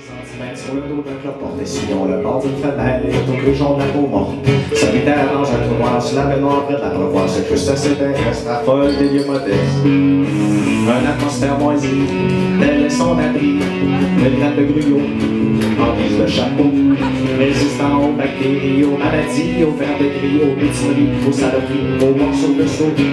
centimètres sur le dos d'un cloporte Essuyons le bord d'une fenêtre au grugeon de la peau morte. Solitaire dans un trou noir sur la baignoire près de la brevoire Ce crustacé terrestre raffole des lieux modestes. Un atmosphère moisie, tel est son abri. Une gratte de gruyot, en guise de chapeau. Résistant aux bactéries, aux maladies, aux vers de gris, aux mutineries, aux saloperies, aux morceaux de souris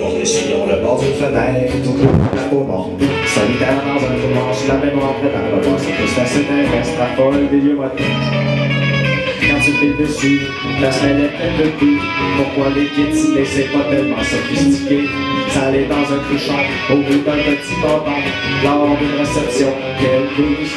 porte chillon, le bord d'une fenêtre, on peut la peau morte. Solitaire dans un trou manche, la mémoire prépare le passé, tous fascinés, reste la folle des vieux moteurs quand tu t'es dessus, la semaine est de plus. Pourquoi les kids mais c'est pas tellement sophistiqué? Ça allait dans un cruchon, au bout d'un petit moment, lors d'une réception, quelle douce